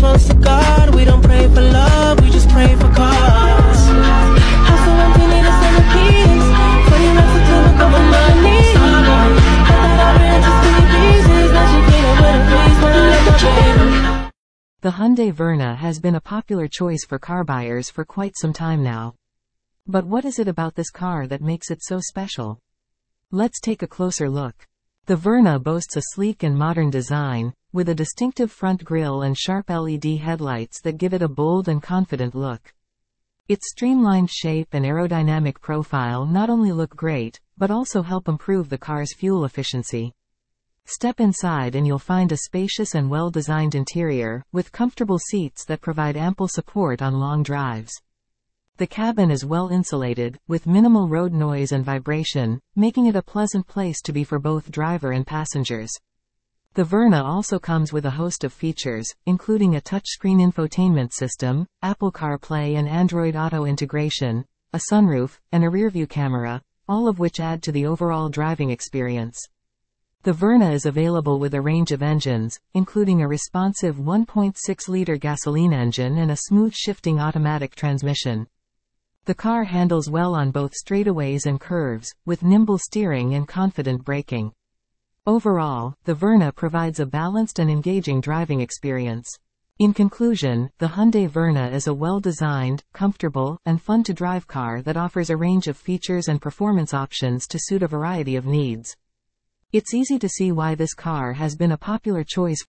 close to God. We don't pray for love, we just pray for cause. The Hyundai Verna has been a popular choice for car buyers for quite some time now. But what is it about this car that makes it so special? Let's take a closer look. The Verna boasts a sleek and modern design, with a distinctive front grille and sharp LED headlights that give it a bold and confident look. Its streamlined shape and aerodynamic profile not only look great, but also help improve the car's fuel efficiency. Step inside and you'll find a spacious and well-designed interior, with comfortable seats that provide ample support on long drives. The cabin is well insulated, with minimal road noise and vibration, making it a pleasant place to be for both driver and passengers. The Verna also comes with a host of features, including a touchscreen infotainment system, Apple CarPlay and Android Auto integration, a sunroof, and a rearview camera, all of which add to the overall driving experience. The Verna is available with a range of engines, including a responsive 1.6-liter gasoline engine and a smooth shifting automatic transmission. The car handles well on both straightaways and curves, with nimble steering and confident braking. Overall, the Verna provides a balanced and engaging driving experience. In conclusion, the Hyundai Verna is a well-designed, comfortable, and fun-to-drive car that offers a range of features and performance options to suit a variety of needs. It's easy to see why this car has been a popular choice